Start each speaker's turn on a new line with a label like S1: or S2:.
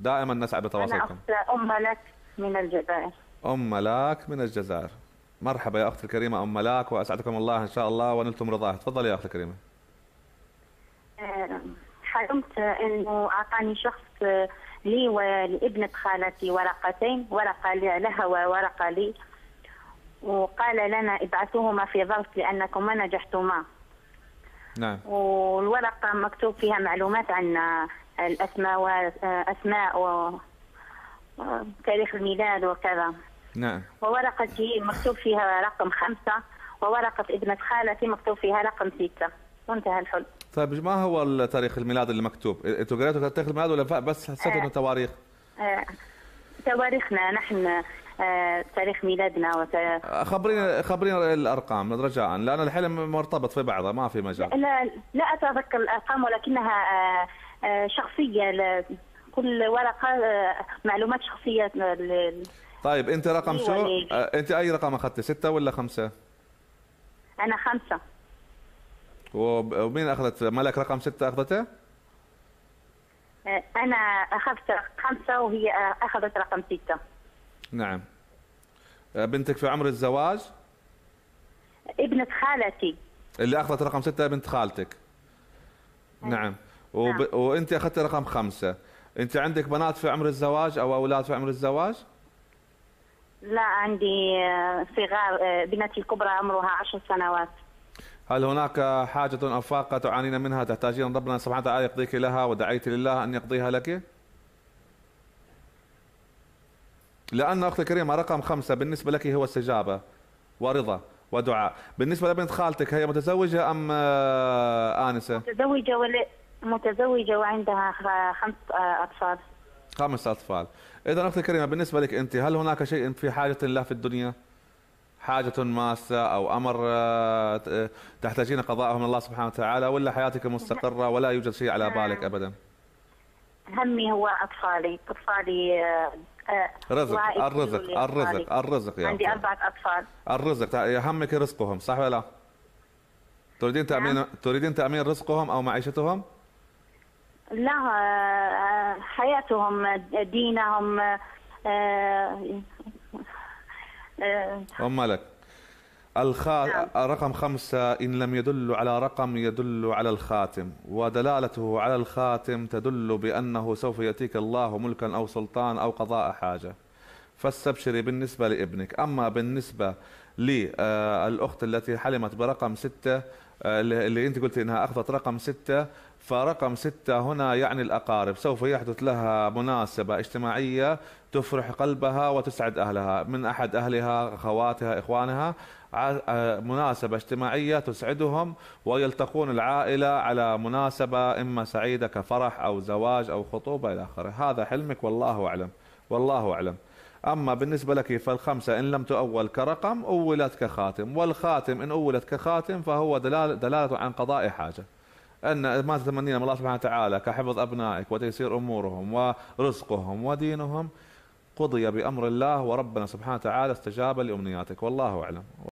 S1: دائما نسعد
S2: أنا
S1: بتواصلكم.
S2: أخت أم ملك من الجزائر.
S1: أم ملاك من الجزائر. مرحبا يا أختي الكريمة أم ملاك وأسعدكم الله إن شاء الله ونلتم رضاه تفضلي يا أختي الكريمة.
S2: آه، حلمت إنه أعطاني شخص لي ولابنة خالتي ورقتين ورقة لها وورقة لي وقال لنا ابعثوهما في ظرف لأنكما نجحتما.
S1: نعم.
S2: والورقة مكتوب فيها معلومات عن آه، الأسماء واسماء و و- تاريخ الميلاد وكذا.
S1: نعم.
S2: وورقتي مكتوب فيها رقم خمسة وورقة ابنة خالتي مكتوب فيها رقم ستة. وانتهى الحلم
S1: طيب ما هو تاريخ الميلاد اللي مكتوب؟ أنتوا قريتوا تاريخ الميلاد ولا بس حسيتوا إنه تواريخ؟
S2: آه، تواريخنا نحن آه، تاريخ ميلادنا وت...
S1: خبرينا خبرينا الأرقام رجاء. لأن الحلم مرتبط في بعضه ما في مجال.
S2: لا لا أتذكر الأرقام ولكنها آه، آه، شخصية كل ورقة آه، معلومات شخصية
S1: طيب أنت رقم شو؟ أنت أي رقم اخذت ستة ولا خمسة؟
S2: أنا
S1: خمسة. ومين أخذت؟ ملك رقم ستة
S2: أخذته؟ أنا أخذت خمسة وهي أخذت رقم ستة.
S1: نعم. آه، بنتك في عمر الزواج؟
S2: ابنة خالتي.
S1: اللي أخذت رقم ستة بنت خالتك. نعم. وب...
S2: نعم.
S1: وانت أخذت رقم خمسة. انت عندك بنات في عمر الزواج أو أولاد في عمر الزواج؟
S2: لا عندي آه، صغار آه، بنتي الكبرى عمرها عشر سنوات.
S1: هل هناك حاجة أو فاقة تعانين منها تحتاجين ربنا سبحانه وتعالى يقضيك لها ودعيت لله أن يقضيها لك؟ لأن أختي الكريمة رقم خمسة بالنسبة لك هو استجابة ورضا ودعاء. بالنسبة لبنت خالتك هي متزوجة أم آه، آنسة؟
S2: متزوجة ولا متزوجة وعندها خمس آه، أطفال.
S1: خمس أطفال. إذا أختي الكريمة بالنسبة لك أنت هل هناك شيء في حاجة الله في الدنيا؟ حاجة ماسة أو أمر آه، تحتاجين قضاءه من الله سبحانه وتعالى ولا حياتك مستقرة ولا يوجد شيء على بالك أبدا؟
S2: همي هو آه، آه،
S1: رزق الرزق. الرزق الرزق يا
S2: عندي
S1: أختي.
S2: أربعة أطفال
S1: الرزق يهمك رزقهم صح ولا لا؟ تريدين تأمين تريدين تأمين رزقهم أو معيشتهم؟
S2: لا آه، حياتهم دينهم آه، آه،
S1: أم لك الخا...
S2: نعم.
S1: رقم خمسة إن لم يدل على رقم يدل على الخاتم ودلالته على الخاتم تدل بأنه سوف يأتيك الله ملكا أو سلطان أو قضاء حاجة فاستبشري بالنسبة لابنك. أما بالنسبة للأخت التي حلمت برقم ستة آه، اللي أنت قلت إنها أخذت رقم ستة فرقم ستة هنا يعني الأقارب. سوف يحدث لها مناسبة اجتماعية تفرح قلبها وتسعد أهلها. من أحد أهلها أخواتها إخوانها آه، مناسبة اجتماعية تسعدهم ويلتقون العائلة على مناسبة إما سعيدة كفرح أو زواج أو خطوبة إلى آخره. هذا حلمك والله أعلم والله أعلم. أما بالنسبة لك فالخمسة إن لم تؤول كرقم أولت كخاتم والخاتم إن أولت كخاتم فهو دلالة, دلالة عن قضاء حاجة. أن ما تتمنين من الله سبحانه وتعالى كحفظ أبنائك وتيسير أمورهم ورزقهم ودينهم قضي بأمر الله وربنا سبحانه وتعالى استجاب لأمنياتك والله أعلم.